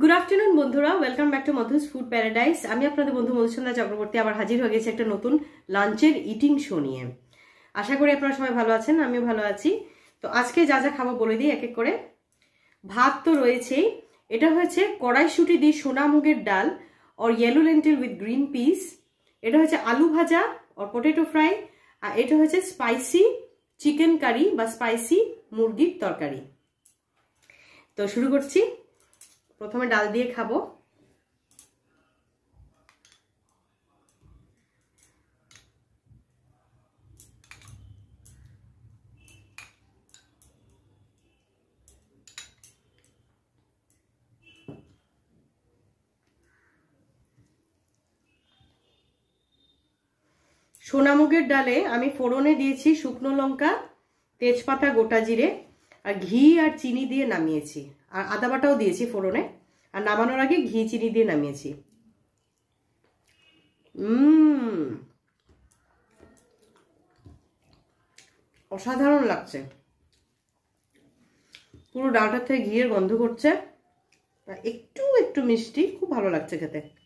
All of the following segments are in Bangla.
গুড আফটারনুন বন্ধুরা। Welcome back to Madhu's food paradise আমি আপনাদের বন্ধু মধুসূদা চক্রবর্তী। আবার হাজির হয়ে গেছি একটা নতুন লাঞ্চের ইটিং শো নিয়ে। আশা করি আপনারা সবাই ভালো আছেন, আমিও ভালো আছি। তো আজকে যা যা খাব বলে দিই এক এক করে। ভাত তো রয়েছেই। এটা হয়েছে কড়াইশুটি দিয়ে সোনা মুগের ডাল or yellow lentil with green peas এটা হচ্ছে আলু ভাজা অর পটেটো ফ্রাই আর এটা হচ্ছে স্পাইসি চিকেন কারি বা স্পাইসি মুরগির তরকারি। তো শুরু করছি। প্রথমে ডাল দিয়ে খাব। সোনামুগের ডালে আমি ফোড়নে দিয়েছি শুকনো লঙ্কা, তেজপাতা, গোটা জিরে, আর ঘি আর চিনি দিয়ে নামিয়েছি। আর আদা বাটাও দিয়েছি ফোড়নে। আর নামানোর আগে ঘি, চিনি দিয়ে নামিয়েছি। অসাধারণ লাগছে। পুরো ডালটার থেকে ঘিয়ের গন্ধ করছে। একটু একটু মিষ্টি, খুব ভালো লাগছে খেতে।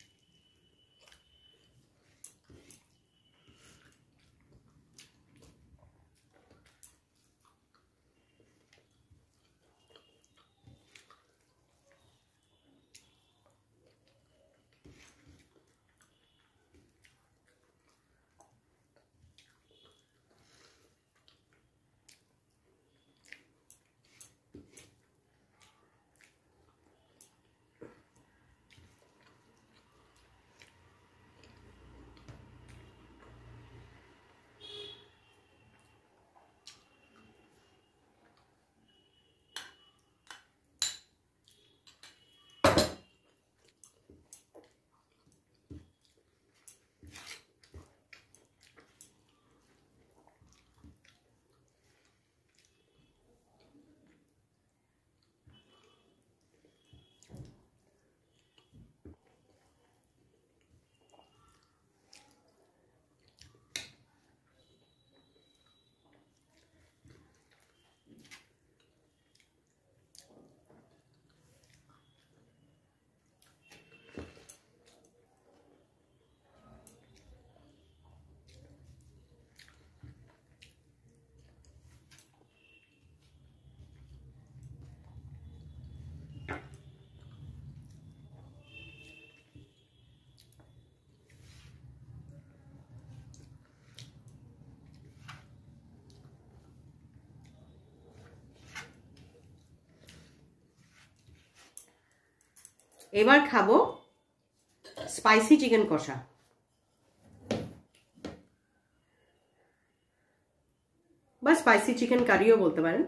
এবার খাব স্পাইসি চিকেন কষা। বা স্পাইসি চিকেন কারিও বলতে পারেন।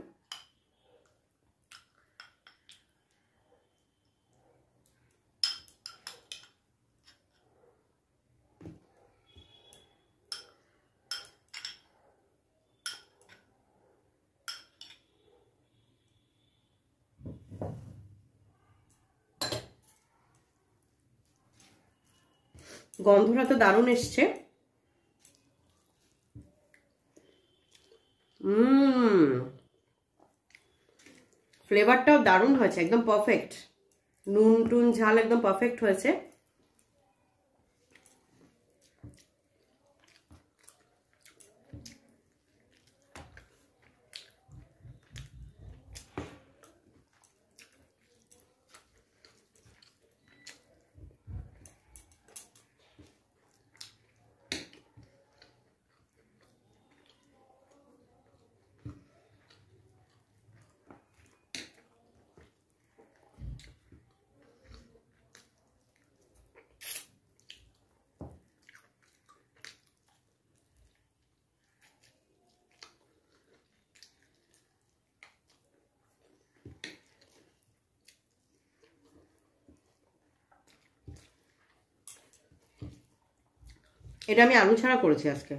গন্ধটা তো দারুণ এসছে। ফ্লেভারটাও দারুণ হয়েছে, একদম পারফেক্ট নুন টুন ঝাল একদম পারফেক্ট হয়েছে। এটা আমি আলু ছাড়া করেছি আজকে।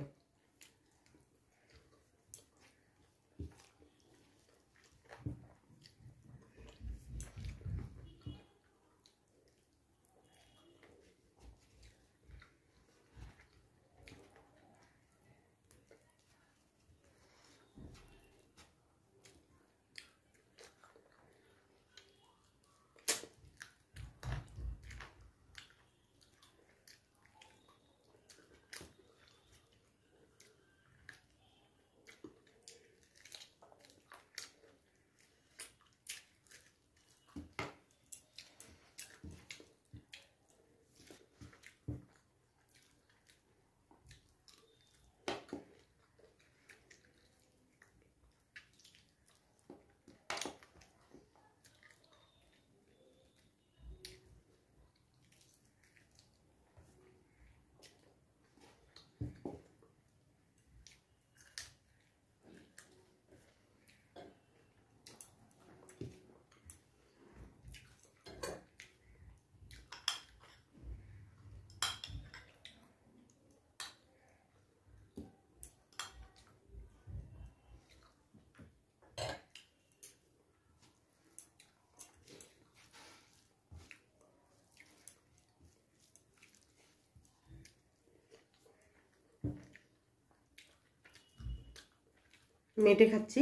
মেটে খাচ্ছি।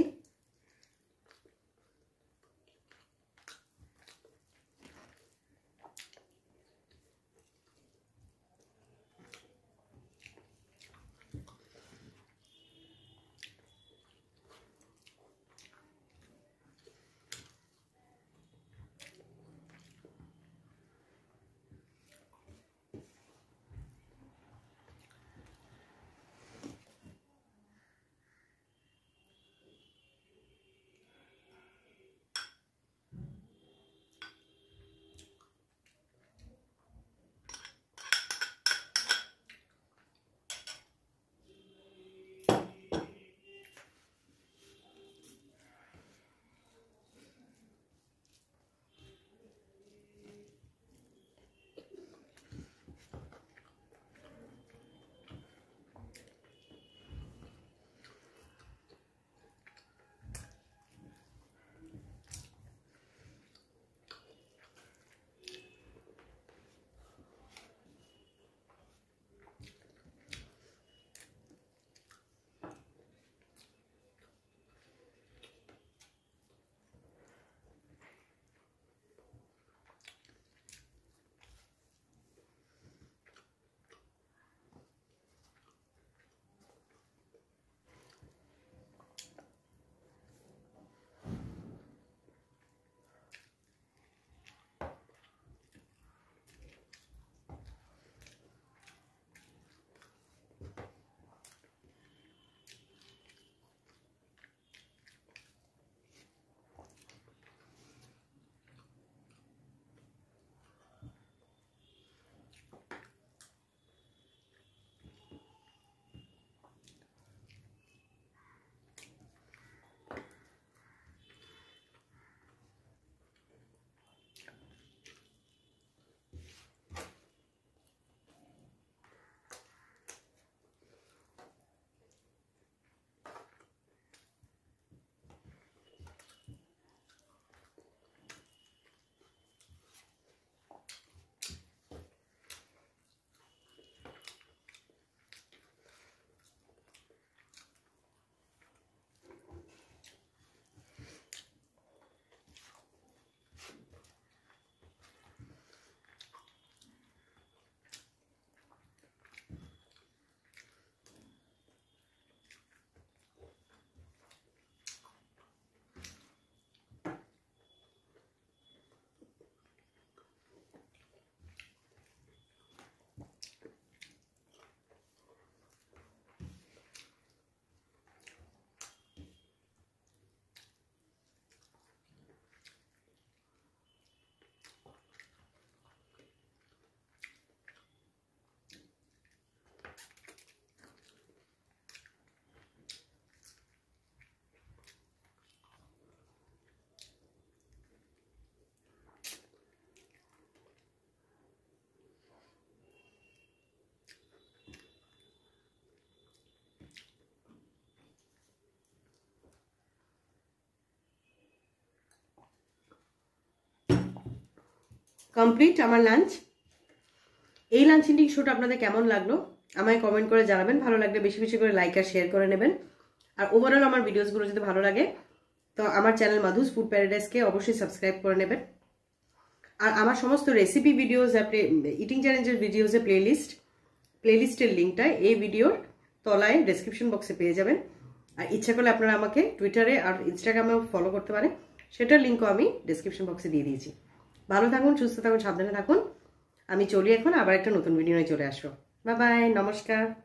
কমপ্লিট আমার লাঞ্চ। এই লাঞ্চ ইন্ডিং শোটা আপনাদের কেমন লাগল? আমায় কমেন্ট করে জানাবেন। ভালো লাগলে বেশি বেশি করে লাইক আর শেয়ার করে নেবেন। আর ওভারঅল আমার ভিডিওসগুলো যদি ভালো লাগে, তো আমার চ্যানেল মাধুস ফুড প্যারাডাইসকে অবশ্যই সাবস্ক্রাইব করে নেবেন। আর আমার সমস্ত রেসিপি ভিডিওস ইটিং চ্যালেঞ্জের ভিডিওসে প্লেলিস্ট প্লেলিস্টের লিঙ্কটা এই ভিডিওর তলায় ডেসক্রিপশন বক্সে পেয়ে যাবেন। আর ইচ্ছা করলে আপনারা আমাকে টুইটারে আর ইনস্টাগ্রামেও ফলো করতে পারেন। সেটার লিঙ্কও আমি ডেসক্রিপশন বক্সে দিয়ে দিয়েছি। ভালো থাকুন, সুস্থ থাকুন, সাবধানে থাকুন। আমি চলি এখন, আবার একটা নতুন ভিডিও নিয়ে চলে আসব। বা বাই নমস্কার।